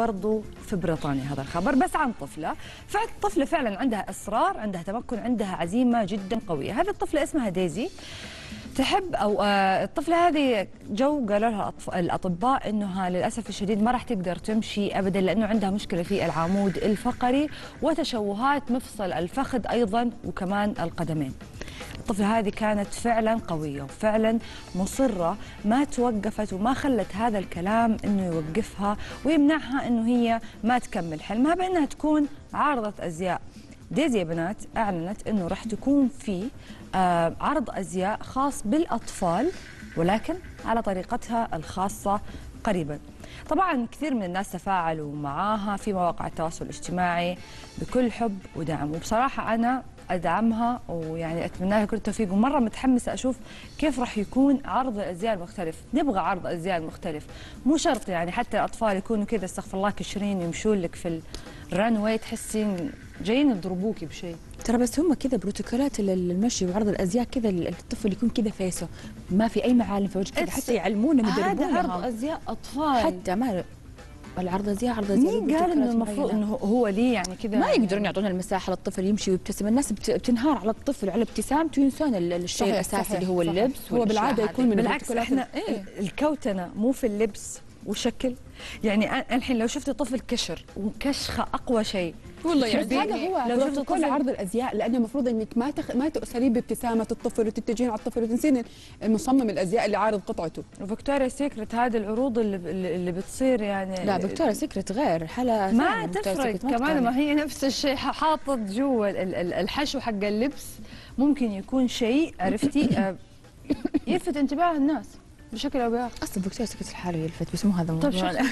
برضو في بريطانيا هذا الخبر بس عن طفلة. فالطفلة فعلا عندها إصرار عندها تمكن عندها عزيمة جدا قوية. هذه الطفلة اسمها ديزي. تحب أو آه، الطفلة هذه جو قالوا لها الأطباء إنها للأسف الشديد ما راح تقدر تمشي ابدا لأنه عندها مشكلة في العمود الفقري وتشوهات مفصل الفخذ أيضا وكمان القدمين. الطفلة هذه كانت فعلا قوية وفعلا مصرة ما توقفت وما خلت هذا الكلام إنه يوقفها ويمنعها إنه هي ما تكمل حلمها بانها تكون عارضة أزياء. ديزي يا بنات أعلنت إنه راح تكون في آه، عرض أزياء خاص بالأطفال ولكن على طريقتها الخاصة قريبا. طبعا كثير من الناس تفاعلوا معاها في مواقع التواصل الاجتماعي بكل حب ودعم وبصراحة أنا أدعمها ويعني أتمنى لها كل التوفيق. ومرة متحمسه أشوف كيف راح يكون عرض الازياء المختلف، نبغى عرض أزياء مختلف، مو شرط يعني حتى الأطفال يكونوا كذا استغفر الله كشرين يمشون لك في الران واي تحسين جايين يضربوكي بشيء. ترى بس هم كذا بروتوكولات ال- المشي وعرض الأزياء كذا ال- الطفل يكون كذا فيسه ما في أي معالم في وجهه حتى يعلمونا هذا يدربونا عرض أزياء أطفال. حتى ما العرض ازياء عرض ازياء مين قال إنه المفروض معينة. إنه هو ليه يعني كذا ما يقدرون يعطونا المساحة للطفل يمشي ويبتسم الناس بت- بتنهار على الطفل وعلى ابتسامته وينسون ال- الشيء الأساسي اللي هو صحيح. اللبس هو هذه. يكون من بالعكس إحنا إيه. الكوتنة مو في اللبس والشكل يعني أنا الحين لو شفت طفل كشر وكشخة أقوى شيء. والله يعني هذا هو لو شفت طفل عرض الأزياء لأنه المفروض إنك ما تخ... ما تؤثرين بابتسامة الطفل وتتجهين على الطفل وتنسين المصمم الأزياء اللي عارض قطعته. وفيكتوريا سيكرت هذه العروض اللي, اللي اللي بتصير يعني لا فيكتوريا سيكرت غير حالة ما تفرق كمان. ما هي نفس الشيء حاطط جوا ال- ال- الحشو حق اللبس ممكن يكون شيء عرفتي؟ آه، يلفت انتباه الناس. بشكل أو بآخر. أصلا الدكتور سكت الحالة يلفت بس مو هذا طيب، الموضوع.